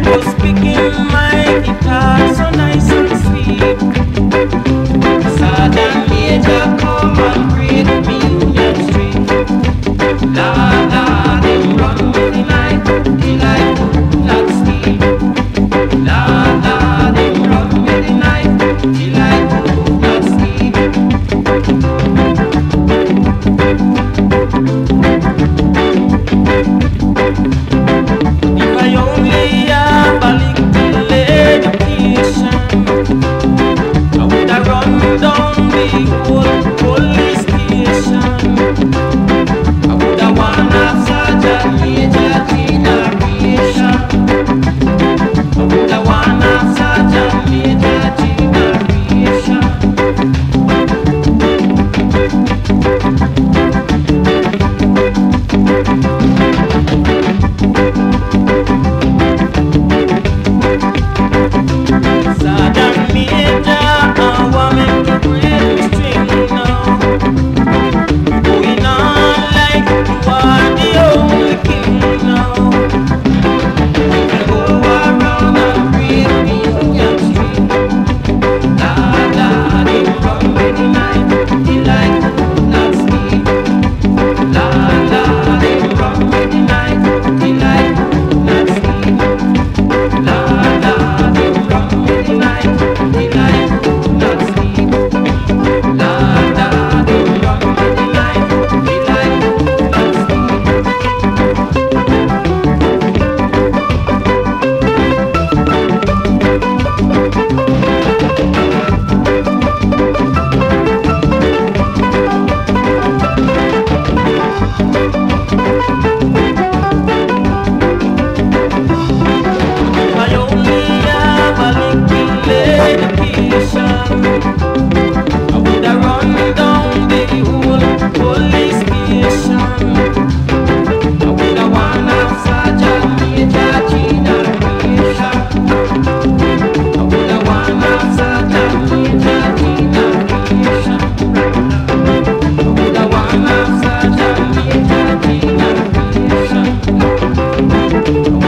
was picking my guitar so nice and sweet. Major come and Thank you.